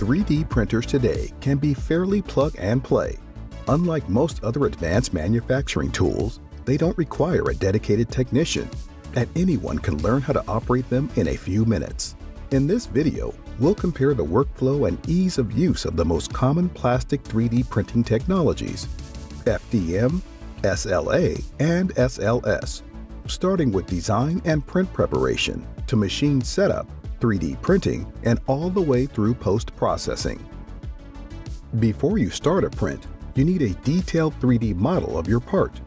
3D printers today can be fairly plug and play. Unlike most other advanced manufacturing tools, they don't require a dedicated technician, and anyone can learn how to operate them in a few minutes. In this video, we'll compare the workflow and ease of use of the most common plastic 3D printing technologies, FDM, SLA, and SLS, starting with design and print preparation to machine setup, 3D printing, and all the way through post-processing. Before you start a print, you need a detailed 3D model of your part.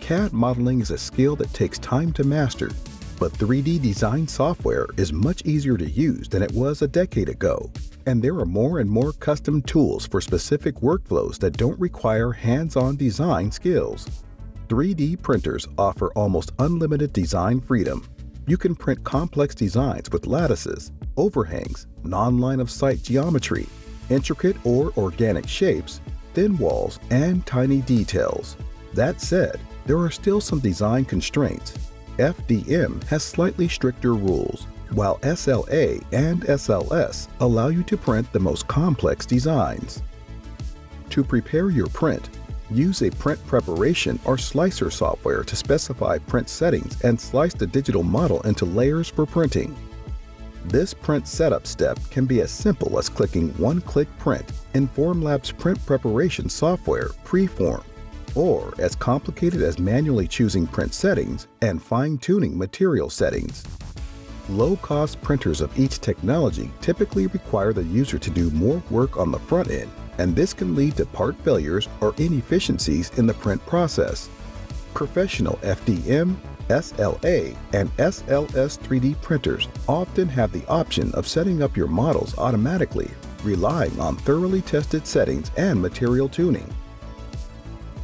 CAD modeling is a skill that takes time to master, but 3D design software is much easier to use than it was a decade ago, and there are more and more custom tools for specific workflows that don't require hands-on design skills. 3D printers offer almost unlimited design freedom. You can print complex designs with lattices, overhangs, non-line of sight geometry, intricate or organic shapes, thin walls, and tiny details. That said, there are still some design constraints. FDM has slightly stricter rules, while SLA and SLS allow you to print the most complex designs. To prepare your print, use a print preparation or slicer software to specify print settings and slice the digital model into layers for printing. This print setup step can be as simple as clicking one-click print in Formlabs print preparation software Preform, or as complicated as manually choosing print settings and fine-tuning material settings. Low-cost printers of each technology typically require the user to do more work on the front end, and this can lead to part failures or inefficiencies in the print process. Professional FDM, SLA, and SLS 3D printers often have the option of setting up your models automatically, relying on thoroughly tested settings and material tuning.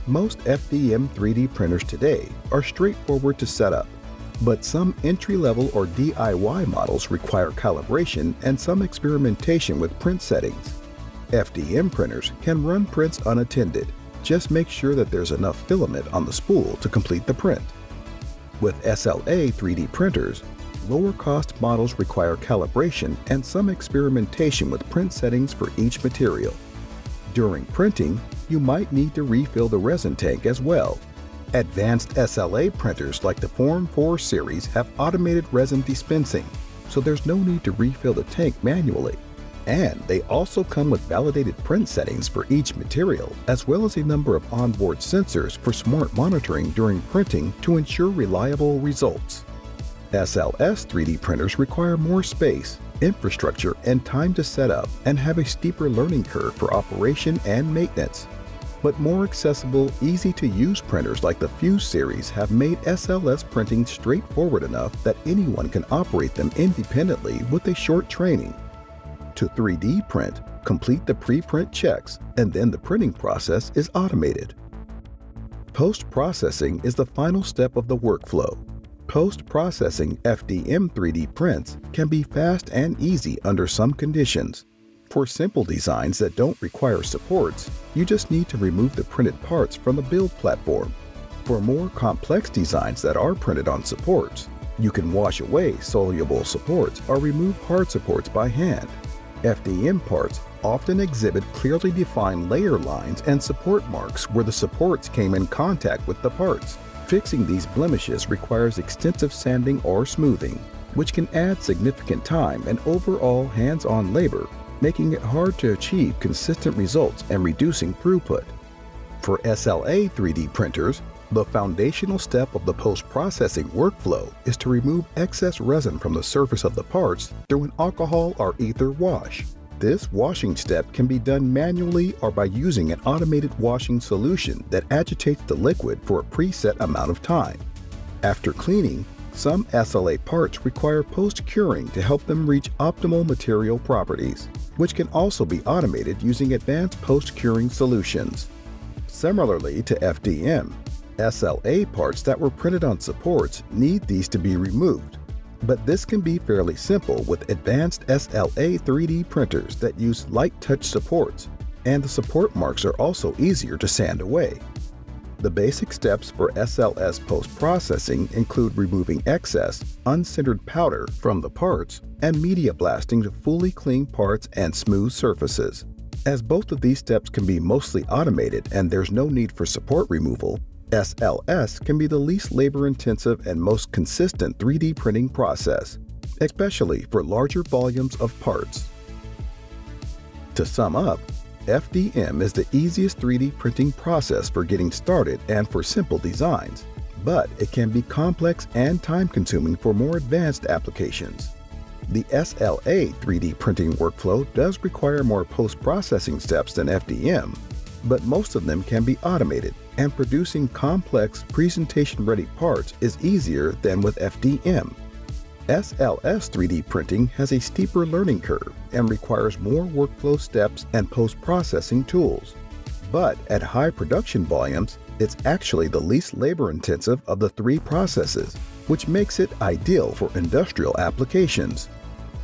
Most FDM 3D printers today are straightforward to set up, but some entry-level or DIY models require calibration and some experimentation with print settings. FDM printers can run prints unattended. Just make sure that there's enough filament on the spool to complete the print. With SLA 3D printers, lower cost models require calibration and some experimentation with print settings for each material. During printing, you might need to refill the resin tank as well. Advanced SLA printers like the Form 4 series have automated resin dispensing, so there's no need to refill the tank manually. And they also come with validated print settings for each material, as well as a number of onboard sensors for smart monitoring during printing to ensure reliable results. SLS 3D printers require more space, infrastructure, and time to set up and have a steeper learning curve for operation and maintenance. But more accessible, easy-to-use printers like the Fuse series have made SLS printing straightforward enough that anyone can operate them independently with a short training to 3D print, complete the pre-print checks, and then the printing process is automated. Post-processing is the final step of the workflow. Post-processing FDM 3D prints can be fast and easy under some conditions. For simple designs that don't require supports, you just need to remove the printed parts from the build platform. For more complex designs that are printed on supports, you can wash away soluble supports or remove hard supports by hand. FDM parts often exhibit clearly defined layer lines and support marks where the supports came in contact with the parts. Fixing these blemishes requires extensive sanding or smoothing, which can add significant time and overall hands-on labor, making it hard to achieve consistent results and reducing throughput. For SLA 3D printers, the foundational step of the post-processing workflow is to remove excess resin from the surface of the parts through an alcohol or ether wash. This washing step can be done manually or by using an automated washing solution that agitates the liquid for a preset amount of time. After cleaning, some SLA parts require post-curing to help them reach optimal material properties, which can also be automated using advanced post-curing solutions. Similarly to FDM, SLA parts that were printed on supports need these to be removed, but this can be fairly simple with advanced SLA 3D printers that use light touch supports, and the support marks are also easier to sand away. The basic steps for SLS post-processing include removing excess, unsintered powder from the parts and media blasting to fully clean parts and smooth surfaces. As both of these steps can be mostly automated and there's no need for support removal, SLS can be the least labor-intensive and most consistent 3D printing process, especially for larger volumes of parts. To sum up, FDM is the easiest 3D printing process for getting started and for simple designs, but it can be complex and time-consuming for more advanced applications. The SLA 3D printing workflow does require more post-processing steps than FDM, but most of them can be automated, and producing complex presentation-ready parts is easier than with FDM. SLS 3D printing has a steeper learning curve and requires more workflow steps and post-processing tools. But at high production volumes, it's actually the least labor-intensive of the three processes, which makes it ideal for industrial applications.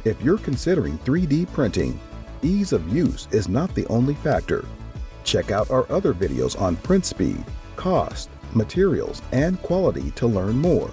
If you're considering 3D printing, ease of use is not the only factor. Check out our other videos on print speed, cost, materials, and quality to learn more.